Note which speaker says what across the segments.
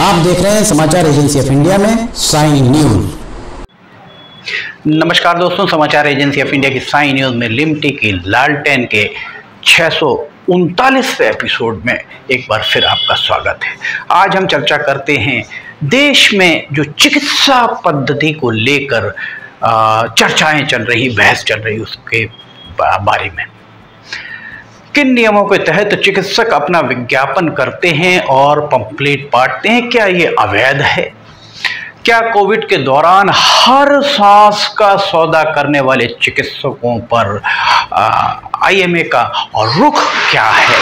Speaker 1: आप देख रहे हैं समाचार एजेंसी ऑफ़ इंडिया में साइन न्यूज़।
Speaker 2: नमस्कार दोस्तों, समाचार एजेंसी ऑफ़ इंडिया की साई न्यूज़ में लिमटी की लालटेन के छः एपिसोड में एक बार फिर आपका स्वागत है। आज हम चर्चा करते हैं देश में जो चिकित्सा पद्धति को लेकर चर्चाएँ चल रही, बहस चल रही, उसके बारे में। किन नियमों के तहत चिकित्सक अपना विज्ञापन करते हैं और पंपलेट बांटते हैं? क्या ये अवैध है? क्या कोविड के दौरान हर सांस का सौदा करने वाले चिकित्सकों पर आईएमए का रुख क्या है?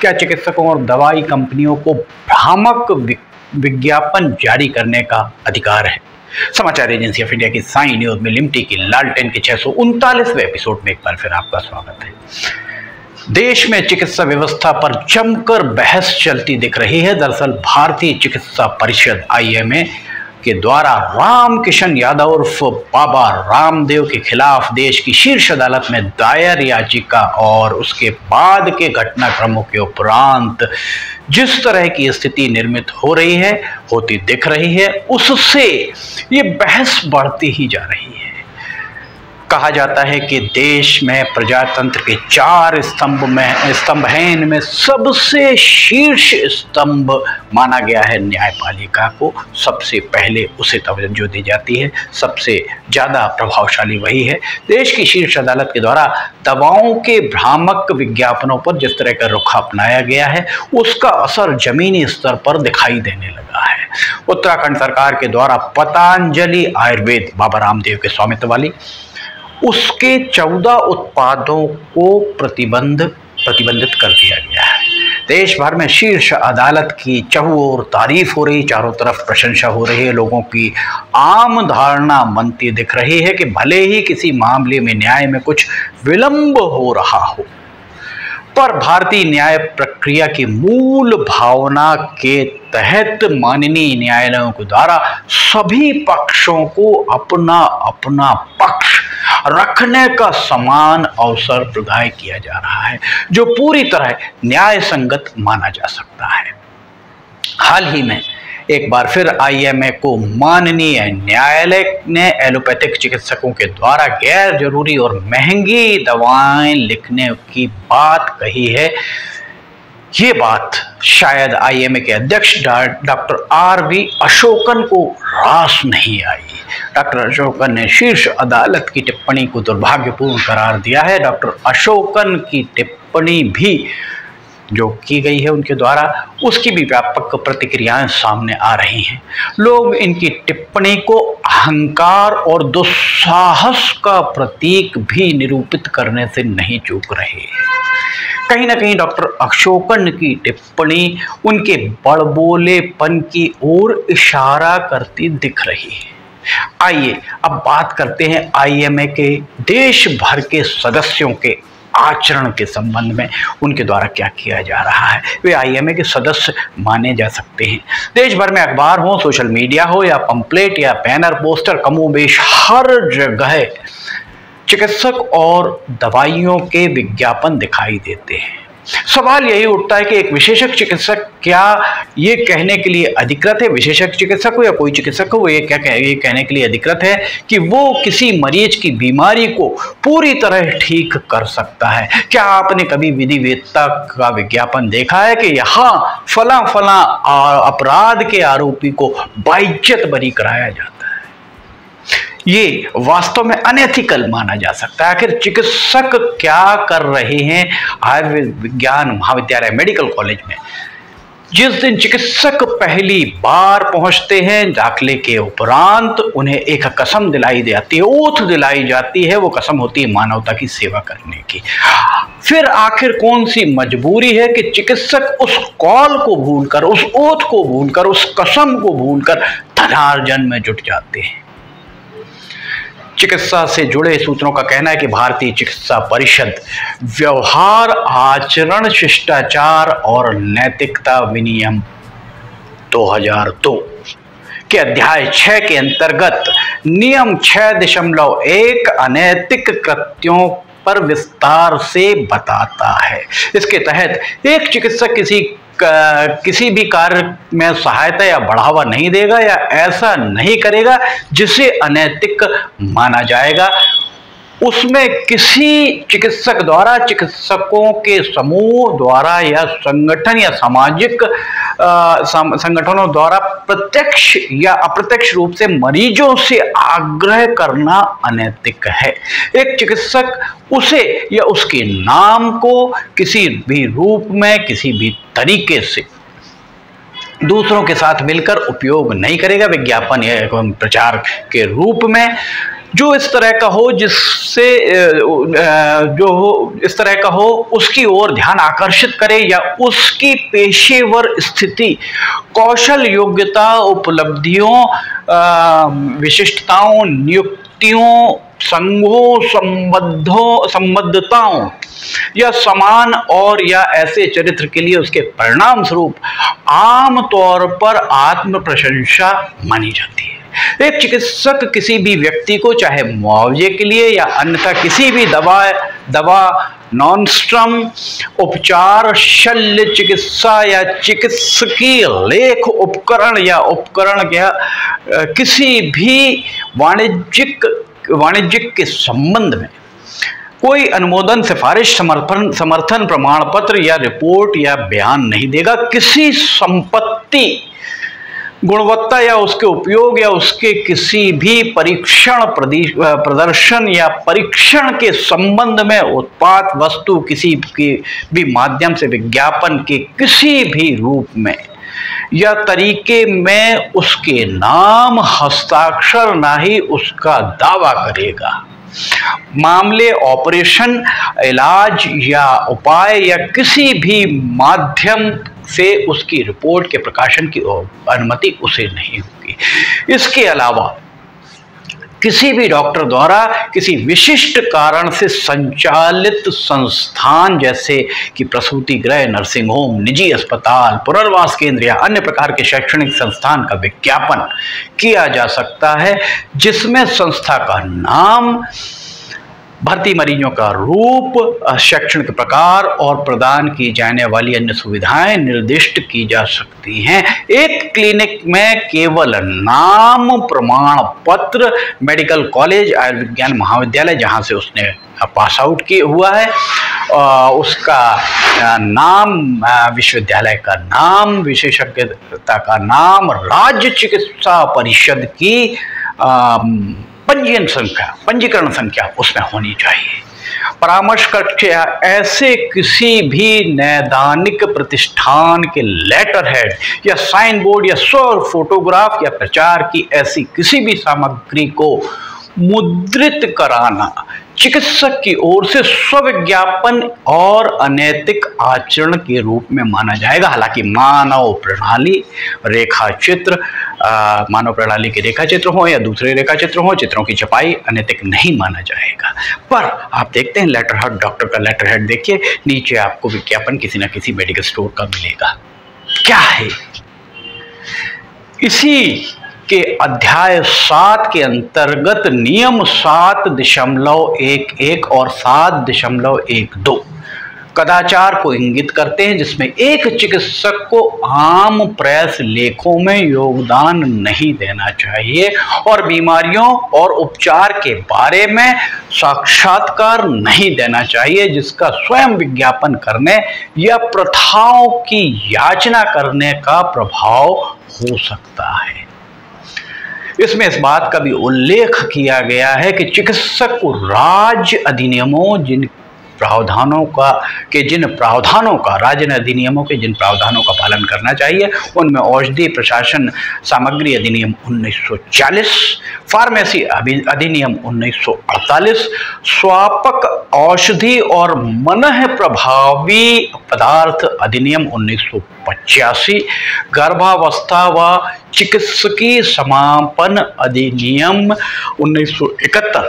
Speaker 2: क्या चिकित्सकों और दवाई कंपनियों को भ्रामक विज्ञापन जारी करने का अधिकार है? समाचार एजेंसी ऑफ़ इंडिया की साई न्यूज़ में लिमटी की लालटेन के छह सौ एपिसोड में एक बार फिर आपका स्वागत है। देश में चिकित्सा व्यवस्था पर जमकर बहस चलती दिख रही है। दरअसल, भारतीय चिकित्सा परिषद आईएमए के द्वारा राम किशन यादव उर्फ़ बाबा रामदेव के खिलाफ देश की शीर्ष अदालत में दायर याचिका और उसके बाद के घटनाक्रमों के उपरांत जिस तरह की स्थिति निर्मित हो रही है, होती दिख रही है, उससे ये बहस बढ़ती ही जा रही है। कहा जाता है कि देश में प्रजातंत्र के चार स्तंभ में स्तंभ हैं इनमें सबसे शीर्ष स्तंभ माना गया है न्यायपालिका को। सबसे पहले उसे तवज्जो दी जाती है। सबसे ज़्यादा प्रभावशाली वही है। देश की शीर्ष अदालत के द्वारा दवाओं के भ्रामक विज्ञापनों पर जिस तरह का रुख अपनाया गया है, उसका असर जमीनी स्तर पर दिखाई देने लगा है। उत्तराखंड सरकार के द्वारा पतंजलि आयुर्वेद बाबा रामदेव के स्वामित्व वाली उसके चौदह उत्पादों को प्रतिबंध, प्रतिबंधित कर दिया गया है। देश भर में शीर्ष अदालत की चहुओर तारीफ़ हो रही, चारों तरफ़ प्रशंसा हो रही है। लोगों की आम धारणा मनती दिख रही है कि भले ही किसी मामले में न्याय में कुछ विलंब हो रहा हो पर भारतीय न्याय प्रक्रिया की मूल भावना के तहत माननीय न्यायालयों के द्वारा सभी पक्षों को अपना अपना पक्ष रखने का समान अवसर प्रदाय किया जा रहा है, जो पूरी तरह न्याय संगत माना जा सकता है। हाल ही में एक बार फिर आईएमए को माननीय न्यायालय ने एलोपैथिक चिकित्सकों के द्वारा गैर ज़रूरी और महँगी दवाएँ लिखने की बात कही है। ये बात शायद आईएमए के अध्यक्ष डॉक्टर आर वी अशोकन को रास नहीं आई। डॉक्टर अशोकन ने शीर्ष अदालत की टिप्पणी को दुर्भाग्यपूर्ण करार दिया है। डॉक्टर अशोकन की टिप्पणी भी जो की गई है उनके द्वारा, उसकी भी व्यापक प्रतिक्रियाएँ सामने आ रही हैं। लोग इनकी टिप्पणी को अहंकार और दुस्साहस का प्रतीक भी निरूपित करने से नहीं चूक रहे। कहीं ना कहीं डॉक्टर अशोकन की टिप्पणी उनके बड़बोलेपन की ओर इशारा करती दिख रही है। आइए, अब बात करते हैं आईएमए के, देश भर के सदस्यों के आचरण के संबंध में उनके द्वारा क्या किया जा रहा है? वे आईएमए के सदस्य माने जा सकते हैं। देश भर में अखबार हो, सोशल मीडिया हो, या पंपलेट, या बैनर, पोस्टर, कमोबेश, हर जगह चिकित्सक और दवाइयों के विज्ञापन दिखाई देते हैं। सवाल यही उठता है कि एक विशेषज्ञ चिकित्सक क्या ये कहने के लिए अधिकृत है? विशेषज्ञ चिकित्सक हो या कोई चिकित्सक हो ये क्या कह, ये कहने के लिए अधिकृत है कि वो किसी मरीज़ की बीमारी को पूरी तरह ठीक कर सकता है। क्या आपने कभी विधि वेदता का विज्ञापन देखा है कि यहाँ फला फला अपराध के आरोपी को बाइज्जत बरी कराया जाता ये वास्तव में अनएथिकल माना जा सकता है। आखिर चिकित्सक क्या कर रहे हैं? आयुर्वेद विज्ञान महाविद्यालय मेडिकल कॉलेज में। जिस दिन चिकित्सक पहली बार पहुँचते हैं, दाखिले के उपरांत उन्हें एक कसम दिलाई जाती है, ओथ दिलाई जाती है, वो कसम होती है मानवता की सेवा करने की। फिर आखिर कौन सी मजबूरी है कि चिकित्सक उस कॉल को भूलकर, उस ओथ को भूलकर, उस कसम को भूलकर, धनार्जन में जुट जाते हैं? चिकित्सा से जुड़े सूत्रों का कहना है कि भारतीय चिकित्सा परिषद व्यवहार, आचरण, शिष्टाचार और नैतिकता विनियम 2002 के अध्याय छह के अंतर्गत नियम छह दशमलव एक अनैतिक कृत्यों पर विस्तार से बताता है। इसके तहत एक चिकित्सक किसी किसी भी कार्य में सहायता या बढ़ावा नहीं देगा या ऐसा नहीं करेगा जिसे अनैतिक माना जाएगा। उसमें किसी चिकित्सक द्वारा, चिकित्सकों के समूह द्वारा या संगठन या सामाजिक संगठनों द्वारा प्रत्यक्ष या अप्रत्यक्ष रूप से मरीजों से आग्रह करना अनैतिक है। एक चिकित्सक उसे या उसके नाम को किसी भी रूप में, किसी भी तरीके से दूसरों के साथ मिलकर उपयोग नहीं करेगा। विज्ञापन या प्रचार के रूप में जो इस तरह का हो जिससे जो हो इस तरह का हो, उसकी ओर ध्यान आकर्षित करे या उसकी पेशेवर स्थिति, कौशल योग्यता, उपलब्धियों विशिष्टताओं, नियुक्तियों, संघों, संबद्धों, संबद्धताओं या समान और या ऐसे चरित्र के लिए उसके परिणाम स्वरूप आम तौर पर आत्म प्रशंसा मानी जाती है। एक चिकित्सक किसी भी व्यक्ति को, चाहे मुआवजे के लिए या अन्यथा किसी भी दवा दवा नॉन स्ट्रम उपचार, शल्य चिकित्सा या चिकित्सकीय लेख, उपकरण या उपकरण या किसी भी वाणिज्यिक वाणिज्यिक के संबंध में कोई अनुमोदन, सिफारिश समर्थन समर्थन प्रमाण पत्र या रिपोर्ट या बयान नहीं देगा। किसी संपत्ति गुणवत्ता या उसके उपयोग या उसके किसी भी परीक्षण प्रदर्शन या परीक्षण के संबंध में उत्पाद वस्तु किसी के भी माध्यम से विज्ञापन के किसी भी रूप में या तरीके में उसके नाम हस्ताक्षर ना ही उसका दावा करेगा। मामले, ऑपरेशन, इलाज या उपाय या किसी भी माध्यम से उसकी रिपोर्ट के प्रकाशन की अनुमति उसे नहीं होगी। इसके अलावा, किसी भी डॉक्टर द्वारा किसी विशिष्ट कारण से संचालित संस्थान जैसे कि प्रसूति गृह नर्सिंग होम, निजी अस्पताल, पुनर्वास केंद्र या अन्य प्रकार के शैक्षणिक संस्थान का विज्ञापन किया जा सकता है, जिसमें संस्था का नाम भर्ती मरीजों का रूप शैक्षणिक प्रकार और प्रदान की जाने वाली अन्य सुविधाएँ निर्दिष्ट की जा सकती हैं। एक क्लिनिक में केवल नाम, प्रमाण पत्र, मेडिकल कॉलेज, आयुर्विज्ञान महाविद्यालय जहाँ से उसने पास आउट किया हुआ है उसका नाम विश्वविद्यालय का नाम, विशेषज्ञता का नाम, राज्य चिकित्सा परिषद की पंजीयन संख्या, पंजीकरण संख्या उसमें होनी चाहिए। परामर्श कक्ष या ऐसे किसी भी नैदानिक प्रतिष्ठान के लेटर हेड या साइन बोर्ड या स्व फोटोग्राफ या प्रचार की ऐसी किसी भी सामग्री को मुद्रित कराना, चिकित्सक की ओर से स्विज्ञापन और अनैतिक आचरण के रूप में माना जाएगा। हालाँकि मानव प्रणाली रेखा चित्र मानव प्रणाली के रेखा चित्र हो या दूसरे रेखा चित्र हो, चित्रों की छपाई अनैतिक नहीं माना जाएगा। पर आप देखते हैं लेटर हेड डॉक्टर का लेटर हेड देखिए, नीचे आपको विज्ञापन किसी ना किसी मेडिकल स्टोर का मिलेगा। क्या है? इसी के अध्याय सात के अंतर्गत नियम सात दशमलव एक एक और सात दशमलव एक दो कदाचार को इंगित करते हैं, जिसमें एक चिकित्सक को आम प्रेस लेखों में योगदान नहीं देना चाहिए और बीमारियों और उपचार के बारे में साक्षात्कार नहीं देना चाहिए, जिसका स्वयं विज्ञापन करने या प्रथाओं की याचना करने का प्रभाव हो सकता है। इसमें इस बात का भी उल्लेख किया गया है कि चिकित्सक को राज्य अधिनियमों, जिन प्रावधानों का, के जिन प्रावधानों का राज्य अधिनियमों के जिन प्रावधानों का पालन करना चाहिए, उनमें औषधि प्रशासन सामग्री अधिनियम 1940 फार्मेसी अधिनियम 1948 स्वापक औषधि और मनह प्रभावी पदार्थ अधिनियम उन्नीस सौ पचासी, गर्भावस्था व चिकित्सकीय समापन अधिनियम उन्नीस सौ इकहत्तर,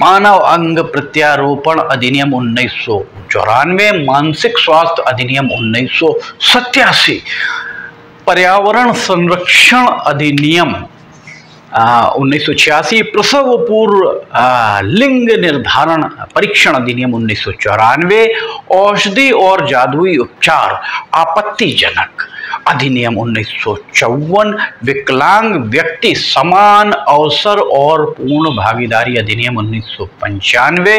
Speaker 2: मानव अंग प्रत्यारोपण अधिनियम उन्नीस चौरानवे, मानसिक स्वास्थ्य अधिनियम उन्नीस पर्यावरण संरक्षण अधिनियम उन्नीस सौ छियासी, प्रसव पूर्व लिंग निर्धारण परीक्षण अधिनियम उन्नीस सौ चौरानवे, औषधि और जादुई उपचार आपत्तिजनक। अधिनियम उन्नीस सौ चौवन, विकलांग व्यक्ति समान अवसर और पूर्ण भागीदारी अधिनियम उन्नीस सौ पंचानवे,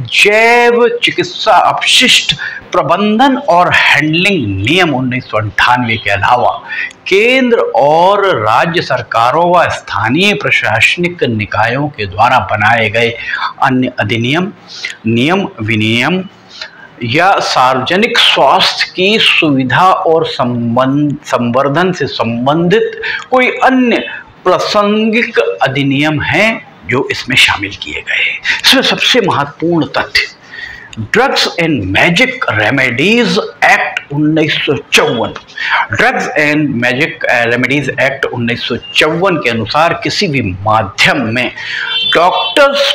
Speaker 2: जैव चिकित्सा अपशिष्ट प्रबंधन और हैंडलिंग नियम उन्नीस के अलावा केंद्र और राज्य सरकारों व स्थानीय प्रशासनिक निकायों के द्वारा बनाए गए अन्य अधिनियम, नियम विनियम या सार्वजनिक स्वास्थ्य की सुविधा और संबंध, संवर्धन से संबंधित कोई अन्य प्रासंगिक अधिनियम हैं जो इसमें शामिल किए गए इसमें सबसे महत्वपूर्ण तथ्य, drugs and magic remedies act उन्नीस drugs and magic remedies act उन्नीस सौ चौवन के अनुसार किसी भी माध्यम में डॉक्टर्स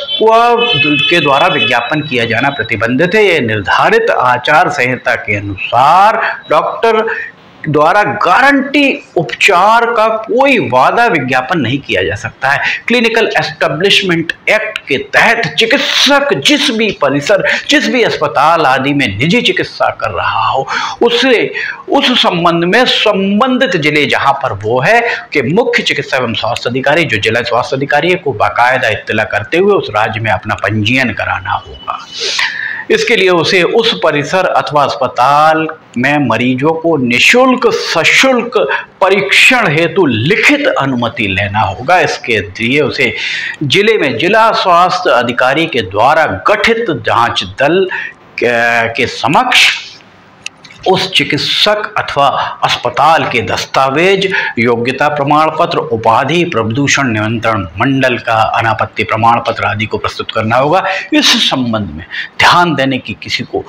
Speaker 2: के द्वारा विज्ञापन किया जाना प्रतिबंधित है। यह निर्धारित आचार संहिता के अनुसार डॉक्टर द्वारा गारंटी उपचार का कोई वादा विज्ञापन नहीं किया जा सकता है। क्लिनिकल एस्टेब्लिशमेंट एक्ट के तहत चिकित्सक जिस भी परिसर, जिस भी अस्पताल आदि में निजी चिकित्सा कर रहा हो, उससे, उस संबंध में संबंधित ज़िले जहाँ पर वो है, कि मुख्य चिकित्सा एवं स्वास्थ्य अधिकारी, जो जिला स्वास्थ्य अधिकारी है, को बाकायदा इत्तला करते हुए उस राज्य में अपना पंजीयन कराना होगा। इसके लिए उसे उस परिसर अथवा अस्पताल में मरीजों को निशुल्क सशुल्क परीक्षण हेतु लिखित अनुमति लेना होगा। इसके लिए उसे ज़िले में जिला स्वास्थ्य अधिकारी के द्वारा गठित जाँच दल के समक्ष उस चिकित्सक अथवा अस्पताल के दस्तावेज़, योग्यता प्रमाण पत्र उपाधि प्रदूषण नियंत्रण मंडल का अनापत्ति प्रमाण पत्र आदि को प्रस्तुत करना होगा। इस संबंध में ध्यान देने की किसी को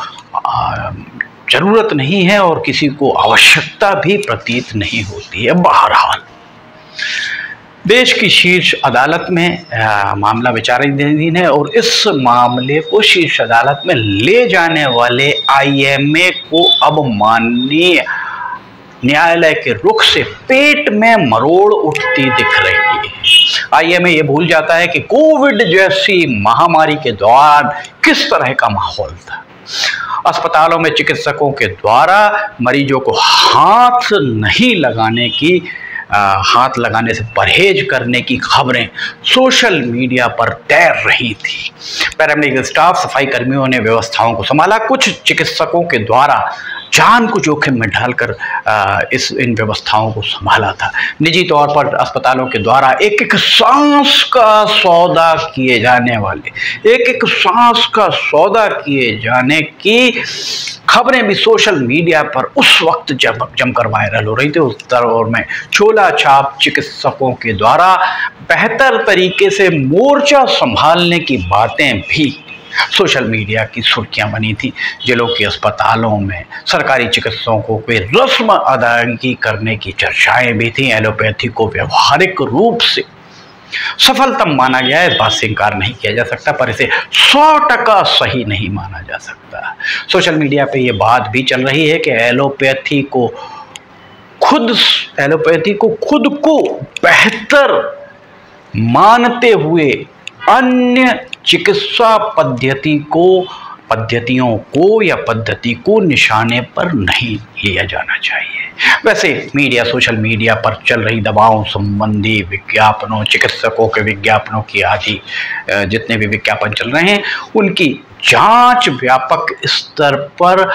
Speaker 2: ज़रूरत नहीं है और किसी को आवश्यकता भी प्रतीत नहीं होती है बहरहाल। देश की शीर्ष अदालत में आ, मामला विचाराधीन है और इस मामले को शीर्ष अदालत में ले जाने वाले आईएमए को अब माननीय न्यायालय के रुख से पेट में मरोड़ उठती दिख रही है। आईएमए ये भूल जाता है कि कोविड जैसी महामारी के दौरान किस तरह का माहौल था। अस्पतालों में चिकित्सकों के द्वारा मरीजों को हाथ नहीं लगाने की हाथ लगाने से परहेज करने की खबरें सोशल मीडिया पर तैर रही थी। पैरामेडिकल स्टाफ, सफ़ाई कर्मियों ने व्यवस्थाओं को संभाला। कुछ चिकित्सकों के द्वारा जान को जोखिम में ढालकर इस, इन व्यवस्थाओं को संभाला था। निजी तौर पर अस्पतालों के द्वारा एक एक सांस का सौदा किए जाने वाले, एक एक सांस का सौदा किए जाने की खबरें भी सोशल मीडिया पर उस वक्त जब, जमकर वायरल हो रही थी, उस दौर में छोला छाप चिकित्सकों के द्वारा बेहतर तरीके से मोर्चा संभालने की बातें भी सोशल मीडिया की सुर्खियाँ बनी थी। जिलों के अस्पतालों में सरकारी चिकित्सकों को रस्म अदायगी करने की चर्चाएँ भी थी। एलोपैथी को व्यवहारिक रूप से सफलतम माना गया है। इस बात से इनकार नहीं किया जा सकता, पर इसे सौ टका सही नहीं माना जा सकता। सोशल मीडिया पे ये बात भी चल रही है कि एलोपैथी को खुद एलोपैथी को खुद को बेहतर मानते हुए अन्य चिकित्सा पद्धति को, पद्धतियों को या पद्धति को निशाने पर नहीं लिया जाना चाहिए। वैसे मीडिया, सोशल मीडिया पर चल रही दवाओं संबंधी विज्ञापनों, चिकित्सकों के विज्ञापनों की आदि जितने भी विज्ञापन चल रहे हैं, उनकी जाँच व्यापक स्तर पर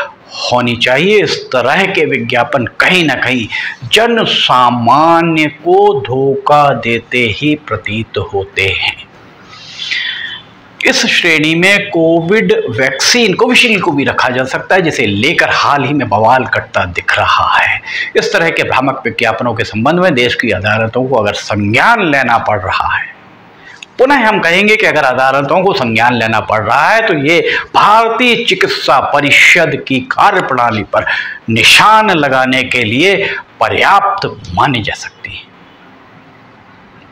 Speaker 2: होनी चाहिए। इस तरह के विज्ञापन कहीं ना कहीं जन सामान्य को धोखा देते ही प्रतीत होते हैं। इस श्रेणी में कोविड वैक्सीन कोविशील्ड को भी रखा जा सकता है, जिसे लेकर हाल ही में बवाल कटता दिख रहा है। इस तरह के भ्रामक विज्ञापनों के संबंध में देश की अदालतों को अगर संज्ञान लेना पड़ रहा है, पुनः हम कहेंगे कि अगर अदालतों को संज्ञान लेना पड़ रहा है तो ये भारतीय चिकित्सा परिषद की कार्यप्रणाली पर निशान लगाने के लिए पर्याप्त मानी जा सकती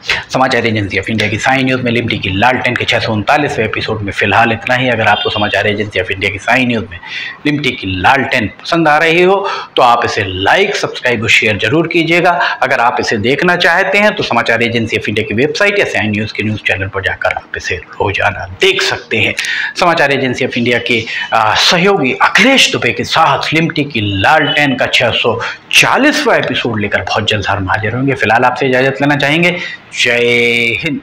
Speaker 2: समाचार एजेंसी ऑफ़ इंडिया की साई न्यूज़ में लिमटी की लालटेन के छः सौ उनतालीसवें एपिसोड में फ़िलहाल इतना ही। अगर आपको समाचार एजेंसी ऑफ़ इंडिया की साई न्यूज़ में लिमटी की लालटेन पसंद आ रही हो तो आप इसे लाइक, सब्सक्राइब और शेयर ज़रूर कीजिएगा। अगर आप इसे देखना चाहते हैं तो समाचार एजेंसी ऑफ़ इंडिया की वेबसाइट या साई न्यूज़ के न्यूज़ चैनल पर जाकर आप इसे रोज़ाना देख सकते हैं। समाचार एजेंसी ऑफ़ इंडिया के सहयोगी अखिलेश दुबे के साथ लिमटी की लालटेन का छः सौ चालीसवा एपिसोड लेकर बहुत जल्द हम हाजिर होंगे। फ़िलहाल आपसे इजाज़त लेना चाहेंगे। जय हिंद।